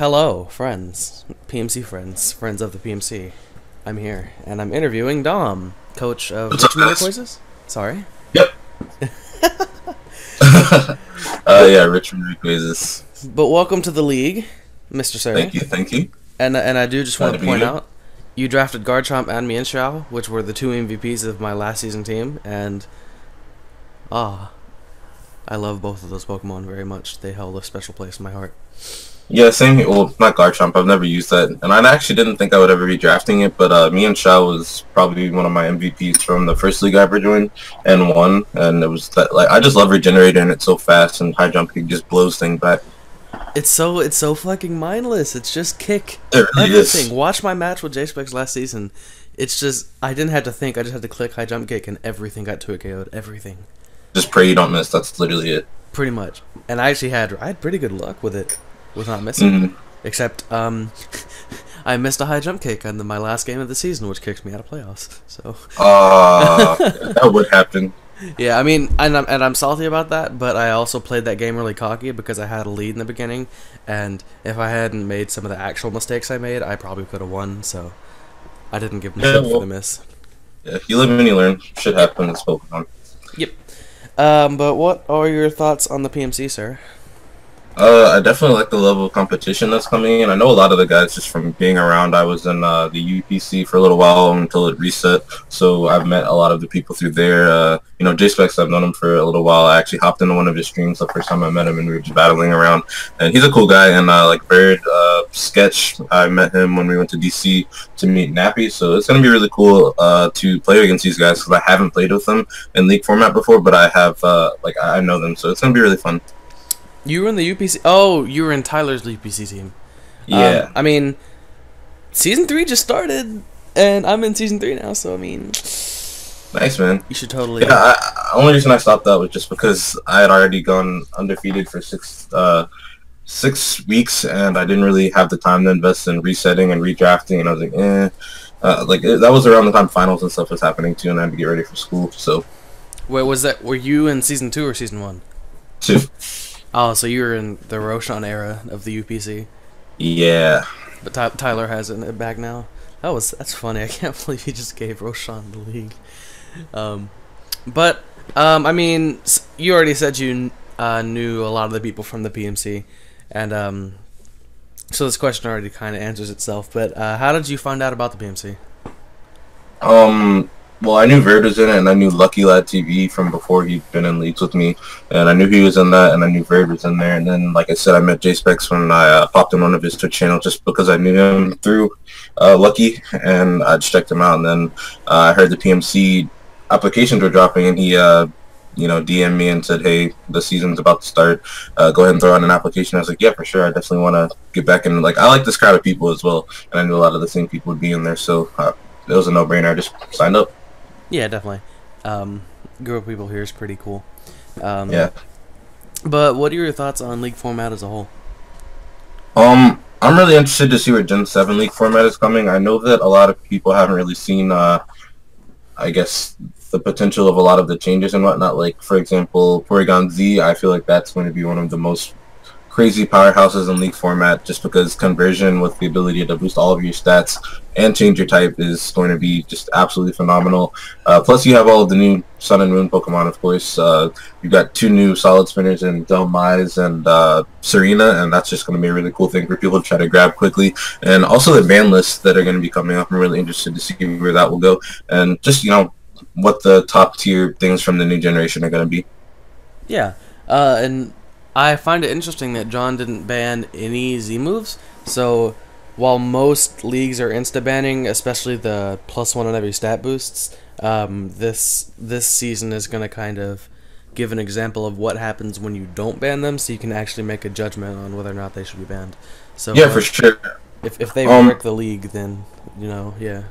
Hello, friends, PMC friends, friends of the PMC. I'm here, and I'm interviewing Dom, coach of What's Richmond? Voices. Sorry. Yep. uh, yeah, Richmond Rayquazas. But welcome to the league, Mr. Sir. Thank you, thank you. And and I do just Glad want to to point here. out, you drafted Garchomp and Mienshao, which were the two MVPs of my last season team, and ah, I love both of those Pokemon very much. They held a special place in my heart. Yeah, same here. Well, not Garchomp. I've never used that, and I actually didn't think I would ever be drafting it. But uh, Mienshao was probably one of my MVPs from the first league I ever joined and won. And it was that like I just love Regenerator, and it's so fast, and High Jump Kick just blows things back. It's so it's so fucking mindless. It's just kick It really everything. is. Watch my match with J-Specs last season. It's just I didn't have to think. I just had to click high jump kick, and everything got to a KO'd. Everything, Just pray you don't miss. That's literally it. pretty much. And I actually had I had pretty good luck with it, with not missing. Mhm. Except um, I missed a high jump kick on the, my last game of the season, which kicked me out of playoffs. So Uh, that would happen. yeah, I mean, and I'm, and I'm salty about that, but I also played that game really cocky because I had a lead in the beginning, and if I hadn't made some of the actual mistakes I made, I probably could have won. So I didn't give them Yeah, shit well- for the miss. Yeah, you live and you learn. Shit happens. Pokemon. Yep. Um, but what are your thoughts on the PMC, sir? Uh, I definitely like the level of competition that's coming in. I know a lot of the guys just from being around. I was in uh, the UPC for a little while until it reset, so I've met a lot of the people through there. Uh, you know, J-Specs, I've known him for a little while. I actually hopped into one of his streams the first time I met him, and we were just battling around. And he's a cool guy. And uh, like Bird, uh, Sketch, I met him when we went to DC to meet Nappy. So it's gonna be really cool uh, to play against these guys because I haven't played with them in league format before, but I have uh, like I know them, so it's gonna be really fun. You were in the UPC. Oh, you were in Tyler's UPC team. Yeah. Um, I mean, season three just started, and I'm in season three now. So I mean, Nice, man. you should totally. Yeah, I, only reason I stopped that was just because I had already gone undefeated for six uh, six weeks, and I didn't really have the time to invest in resetting and redrafting, and I was like, eh. Uh, like it, that was around the time finals and stuff was happening too, and I had to get ready for school. So, Wait, was that? Were you in season two or season one? two. Oh, so you were in the Roshan era of the UPC, Yeah. but Ty- Tyler has it back now. That was that's funny. I can't believe he just gave Roshan the league. Um, but um, I mean, you already said you uh, knew a lot of the people from the PMC, and um, so this question already kind of answers itself. But uh, how did you find out about the PMC? Um. Well, I knew Verd was in it, and I knew Lucky Lad TV from before he'd been in leagues with me, and I knew he was in that, and I knew Verd was in there. And then, like I said, I met J Specs when I uh, popped in one of his Twitch channels just because I knew him through uh, Lucky, and I just checked him out. And then uh, I heard the PMC applications were dropping, and he, uh, you know, DM'd me and said, "Hey, the season's about to start. Uh, go ahead and throw out an application." I was like, "Yeah, for sure. I definitely want to get back in." Like, I like this crowd of people as well, and I knew a lot of the same people would be in there, so uh, it was a no-brainer. I just signed up. Yeah, definitely. Um, group of people here is pretty cool. Um, Yeah. But what are your thoughts on league format as a whole? Um, I'm really interested to see where Gen 7 League format is coming. I know that a lot of people haven't really seen, uh, I guess, the potential of a lot of the changes and whatnot. Like, for example, Porygon Z, I feel like that's going to be one of the most crazy powerhouses in League format just because conversion with the ability to boost all of your stats and change your type is going to be just absolutely phenomenal. Uh, plus, you have all of the new Sun and Moon Pokemon, of course. Uh, you've got two new Solid Spinners in Dhelmise and uh, Serena, and that's just going to be a really cool thing for people to try to grab quickly. And also the ban lists that are going to be coming up. I'm really interested to see where that will go. And just, you know, what the top tier things from the new generation are going to be. Yeah, uh, and I find it interesting that John didn't ban any Z moves. So while most leagues are insta banning, especially the plus one on every stat boosts, um, this this season is gonna kind of give an example of what happens when you don't ban them, so you can actually make a judgment on whether or not they should be banned. So Yeah, for sure. if if they Um, wreck the league, then you know, yeah.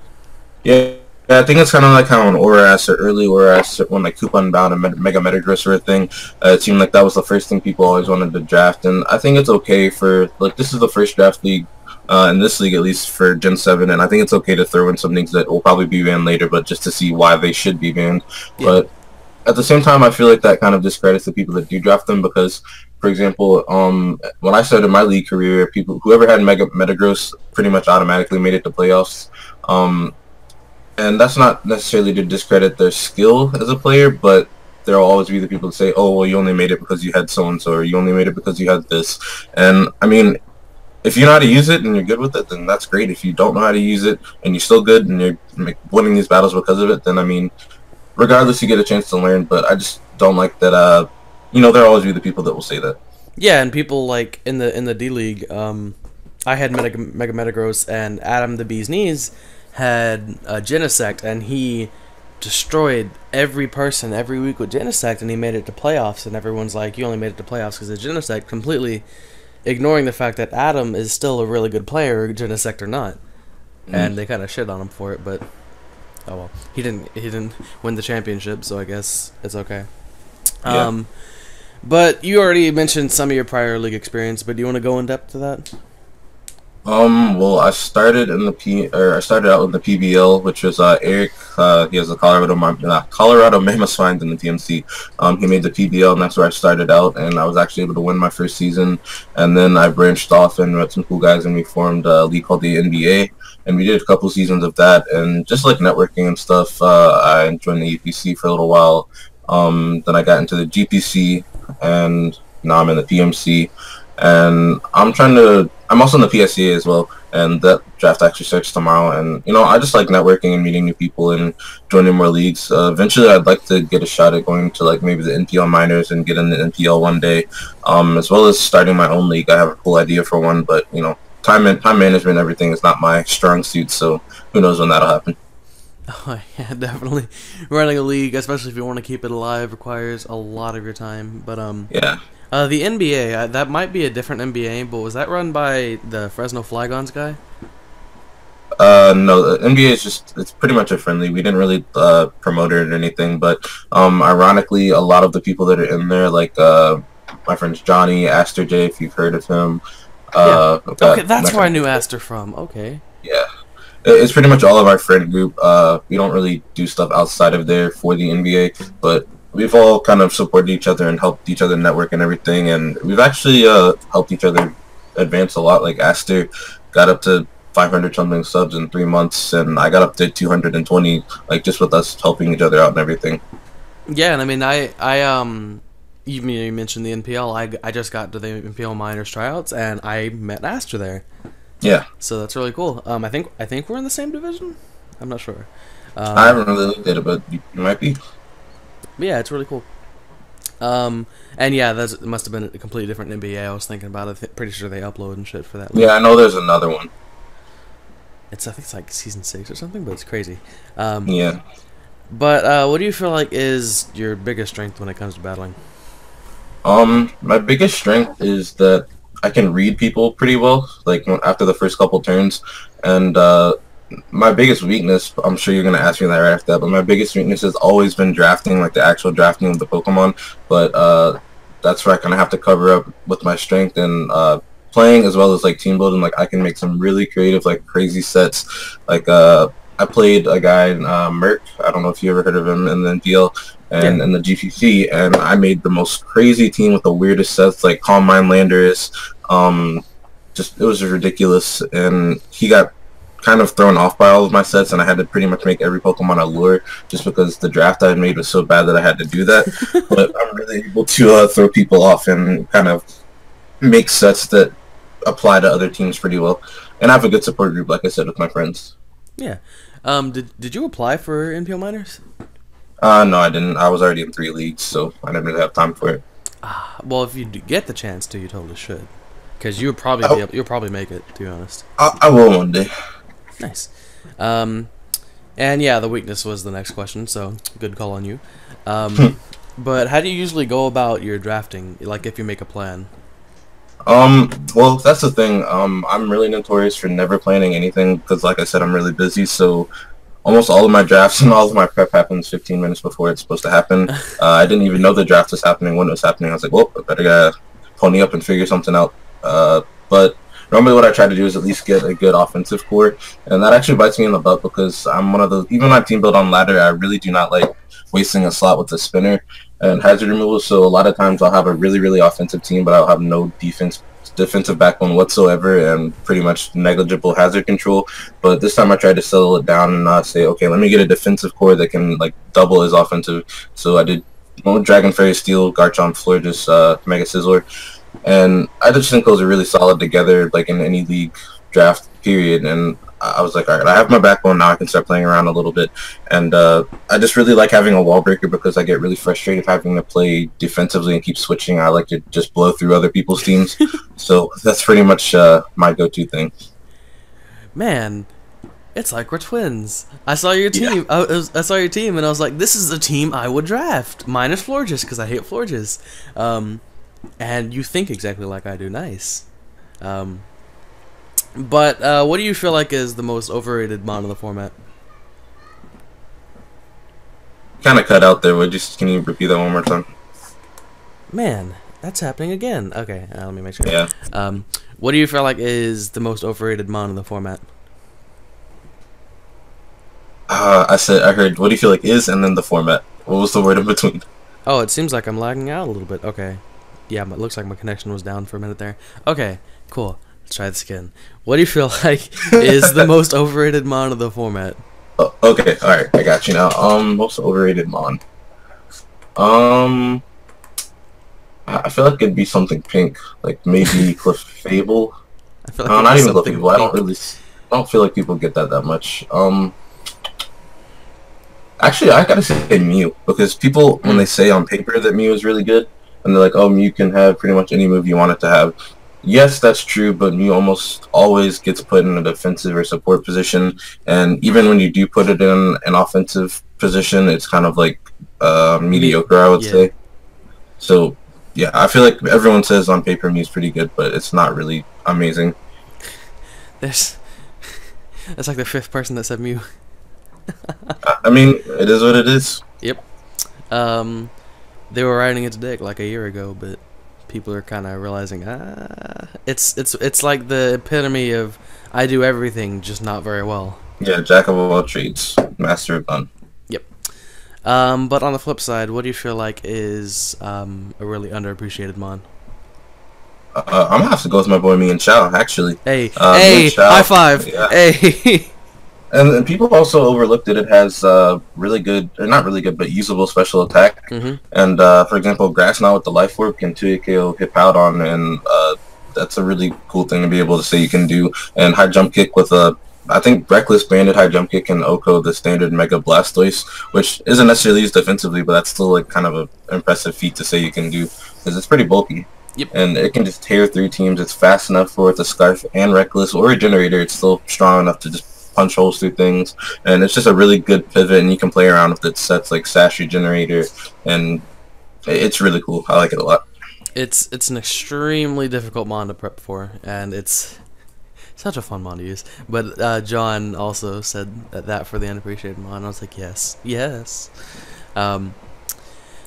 Yeah, yeah, I think it's kind of like how in Oras or early Oras, when like Hoopa Unbound and Mega Metagross were a thing, uh, it seemed like that was the first thing people always wanted to draft. And I think it's okay for, like, this is the first draft league, uh, in this league at least, for Gen 7, and I think it's okay to throw in some things that will probably be banned later, but just to see why they should be banned. Yeah. But at the same time, I feel like that kind of discredits the people that do draft them because for example, um, when I started my league career, people whoever had Mega Metagross pretty much automatically made it to playoffs. Um, and that's not necessarily to discredit their skill as a player, but there'll always be the people that say, "Oh, well, you only made it because you had so and so, or you only made it because you had this." And I mean, if you know how to use it and you're good with it, then that's great. If you don't know how to use it and you're still good and you're winning these battles because of it, then I mean, regardless, you get a chance to learn. But I just don't like that. Uh, you know, there'll always be the people that will say that. Yeah, and people like in the in the D League, um, I had Mega, Mega Metagross and Adam the Bee's Knees had a Genesect, and he destroyed every person every week with Genesect, and he made it to playoffs, and everyone's like, "You only made it to playoffs because of Genesect," completely ignoring the fact that Adam is still a really good player, Genesect or not, mm. and they kind of shit on him for it. But oh well, he didn't he didn't win the championship, so I guess it's okay. Yeah. Um, but you already mentioned some of your prior league experience, but do you want to go in depth to that? Um, well, I started in the P, or I started out in the PBL, which was uh, Eric. Uh, he has a Colorado uh, Colorado Mammoth in the TMC. Um, he made the PBL, and that's where I started out, and I was actually able to win my first season. And then I branched off and met some cool guys, and we formed a league called the NBA, and we did a couple seasons of that, and just like networking and stuff. Uh, I joined the EPC for a little while. Um, then I got into the GPC, and now I'm in the PMC and I'm trying to. I'm also in the PSCA as well, and that draft actually starts tomorrow. And you know, I just like networking and meeting new people and joining more leagues. Uh, eventually, I'd like to get a shot at going to like maybe the NPL minors and get in the NPL one day, um, as well as starting my own league. I have a cool idea for one, but you know, time and time management, everything is not my strong suit. So who knows when that'll happen. Oh yeah, definitely. Running a league, especially if you want to keep it alive, requires a lot of your time. But um, yeah. Uh, the NBA, uh, that might be a different NBA, but was that run by the Fresno Flygons guy? Uh, no, the NBA is just, it's pretty much a friendly. We didn't really uh, promote it or anything, but um, ironically, a lot of the people that are in there, like uh, my friends Johnny, Aster J, if you've heard of him. Uh, yeah. Okay, that's where I knew Aster from. Okay. Yeah. It's pretty much all of our friend group. Uh, we don't really do stuff outside of there for the NBA, but we've all kind of supported each other and helped each other network and everything, and we've actually uh, helped each other advance a lot. Like Aster got up to 500 something subs in three months, and I got up to 220, like just with us helping each other out and everything. Yeah, and I mean, I I um. You, you mentioned the NPL. I, I just got to the NPL minors tryouts and I met Aster there. Yeah. So that's really cool. Um, I think I think we're in the same division. I'm not sure. Um, I haven't really looked at it, but you, you might be yeah, it's really cool. Um, and yeah, that must have been a completely different NBA. I was thinking about it. Pretty sure they upload and shit for that. Yeah, I know there's another one. It's I think it's like season six or something, but it's crazy. Um, yeah. But uh, what do you feel like is your biggest strength when it comes to battling? Um, my biggest strength is that I can read people pretty well. Like after the first couple turns, and uh, my biggest weakness, I'm sure you're gonna ask me that right after that, but my biggest weakness has always been drafting, like the actual drafting of the Pokemon. But uh, that's where I kind of have to cover up with my strength and uh, playing as well as like team building. Like I can make some really creative, like crazy sets. Like uh, I played a guy in uh, Merc. I don't know if you ever heard of him in the NPL and yeah. in the GPC, and I made the most crazy team with the weirdest sets, like Calm Mind Landorus. Um, just it was ridiculous, and he got kind of thrown off by all of my sets, and I had to pretty much make every Pokemon a lure just because the draft I had made was so bad that I had to do that. but I'm really able to uh, throw people off and kind of make sets that apply to other teams pretty well. And I have a good support group, like I said, with my friends. Yeah. Um, did Did you apply for NPL minors? Uh, no, I didn't. I was already in three leagues, so I didn't really have time for it. Ah, well, if you get the chance to, you totally should, because you would probably be able, you'll probably make it. To be honest, I, I will one day. Nice. Um, and yeah, the weakness was the next question, so good call on you. Um, but how do you usually go about your drafting? Like, if you make a plan? Um, well, that's the thing. Um, I'm really notorious for never planning anything because, like I said, I'm really busy. So almost all of my drafts and all of my prep happens 15 minutes before it's supposed to happen. uh, I didn't even know the draft was happening when it was happening. I was like, well, I better uh, pony up and figure something out. Uh, but normally what I try to do is at least get a good offensive core, and that actually bites me in the butt because I'm one of those. Even my team build on ladder, I really do not like wasting a slot with a spinner and hazard removal. So a lot of times I'll have a really really offensive team, but I'll have no defense defensive backbone whatsoever and pretty much negligible hazard control. But this time I tried to settle it down and uh, say, okay, let me get a defensive core that can like double as offensive. So I did Dragon Fairy Steel, Garchomp, Florges, uh, Mega Scizor, and I just think those are really solid together, like in any league draft period. And I was like, all right, I have my backbone now. I can start playing around a little bit, and uh, I just really like having a wall breaker because I get really frustrated having to play defensively and keep switching. I like to just blow through other people's teams, so that's pretty much uh, my go-to thing. Man, it's like we're twins. I saw your team. Yeah. I, was, I, saw your team, and I was like, "This is the team I would draft." Minus Florges, because I hate Florges. Um, and you think exactly like I do. Nice. Um, but uh, what do you feel like is the most overrated mod of the format? Kind of cut out there. Would you can you repeat that one more time? Man, that's happening again. Okay, uh, let me make sure. Yeah. Um, what do you feel like is the most overrated mod in the format? Uh, I said I heard. What do you feel like is, and then the format. What was the word in between? Oh, it seems like I'm lagging out a little bit. Okay. Yeah, it looks like my connection was down for a minute there. Okay, cool. Let's try this again. What do you feel like is the most overrated mon of the format? Oh, okay, all right, I got you now. Um, most overrated mon. Um, I feel like it'd be something pink, like maybe Clefable. I feel like no, not even Clefable. I don't really, I don't feel like people get that that much. Um, actually, I gotta say Mew because people when they say on paper that Mew is really good, and they're like, "Oh, Mew can have pretty much any move you want it to have." Yes, that's true, but Mew almost always gets put in a defensive or support position, and even when you do put it in an offensive position, it's kind of like uh, mediocre, I would yeah. say. So, yeah, I feel like everyone says on paper Mew's pretty good, but it's not really amazing. There's, that's like the fifth person that said Mew. I mean, it is what it is. Yep. Um, they were riding its dick like a year ago, but people are kind of realizing ah, it's it's it's like the epitome of I do everything, just not very well. Yeah, jack of all trades, master of none. Yep. Um, but on the flip side, what do you feel like is um, a really underappreciated mon? Uh, I'm gonna have to go with my boy Mienshao. Actually. Hey, uh, hey, high five. Yeah. Hey. And, people also overlooked that it has uh, really good, or not really good, but usable special attack. Mm-hmm. And uh, for example, Grass Knot with the Life Orb can 2 KO Hippowdon, and uh, that's a really cool thing to be able to say you can do. And High Jump Kick with a, I think Reckless Banded High Jump Kick and OHKO the standard Mega Blastoise, which isn't necessarily used defensively, but that's still like kind of an impressive feat to say you can do because it's pretty bulky. Yep. And it can just tear through teams. It's fast enough for it's a Scarf and Reckless or Regenerator. It's still strong enough to just punch holes through things, and it's just a really good pivot, and you can play around with it sets like Sash Regenerator, and it's really cool. I like it a lot. It's it's an extremely difficult mon to prep for, and it's such a fun mon to use. But uh, John also said that for the unappreciated mon. I was like, yes, yes. Um,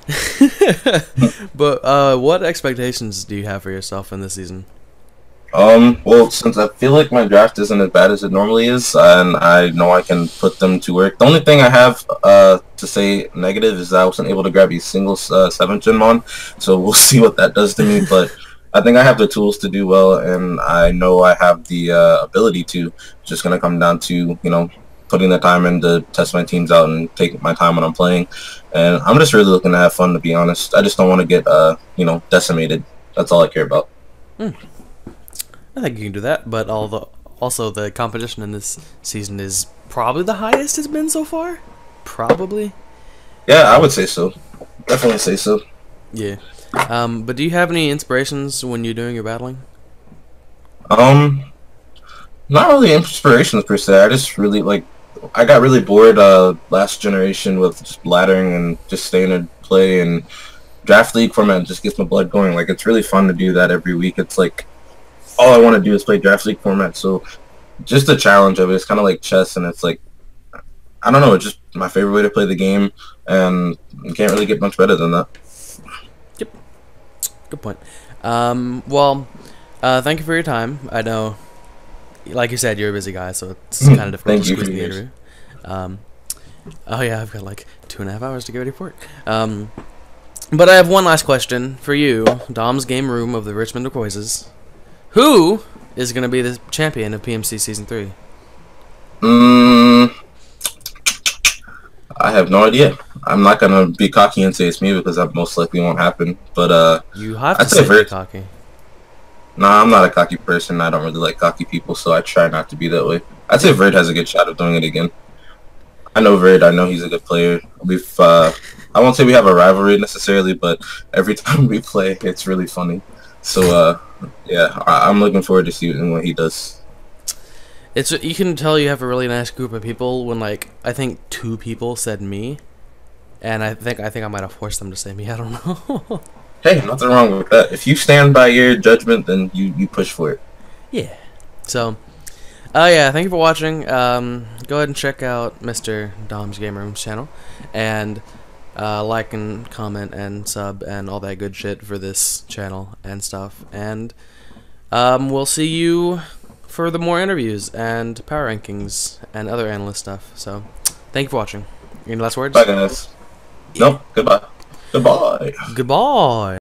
but uh, what expectations do you have for yourself in this season? Um, well, since I feel like my draft isn't as bad as it normally is, and I know I can put them to work. The only thing I have uh, to say negative is I wasn't able to grab a single uh, 7th Gen Mon, so we'll see what that does to me, but I think I have the tools to do well, and I know I have the uh, ability to. Just going to come down to, you know, putting the time in to test my teams out and take my time when I'm playing. And I'm just really looking to have fun, to be honest. I just don't want to get, uh, you know, decimated. That's all I care about. Hmm. I think you can do that, but the also the competition in this season is probably the highest it's been so far. Probably. Yeah, I would say so. Definitely say so. Yeah. Um, but do you have any inspirations when you're doing your battling? Um, not really inspirations per se. I just really like. I got really bored uh last generation with just laddering and just standard play and draft league format just gets my blood going. Like it's really fun to do that every week. It's like all I want to do is play draft league format. So just the challenge of it, it's kind of like chess, and it's like I don't know, it's just my favorite way to play the game, and you can't really get much better than that. Yep, good point. Um, well, uh, thank you for your time. I know, like you said, you're a busy guy, so it's kind of difficult to squeeze the interview. Um, Oh yeah, I've got like two and a half hours to get ready for work. Um, but I have one last question for you, Dom's game room of the Richmond Turquoises. Who is going to be the champion of PMC season three? Mm, I have no idea. I'm not gonna be cocky and say it's me because that most likely won't happen. But uh, You have to I'd say say Verd. cocky. nah, I'm not a cocky person. I don't really like cocky people, so I try not to be that way. I'd say Verd has a good shot of doing it again. I know Verd. I know he's a good player. We've uh, I won't say we have a rivalry necessarily, but every time we play, it's really funny. So uh, yeah, I- I'm looking forward to seeing what he does. It's you can tell you have a really nice group of people when like I think two people said me, and I think I think I might have forced them to say me. I don't know. Hey, nothing wrong with that. If you stand by your judgment, then you, you push for it. yeah. So, uh, yeah. Thank you for watching. Um, go ahead and check out Mr. Dom's Game Room's channel, and uh, like and comment and sub and all that good shit for this channel and stuff. And um, we'll see you for the more interviews and power rankings and other analyst stuff. So, thank you for watching. Any last words? Bye, guys. No, goodbye. Goodbye. Goodbye.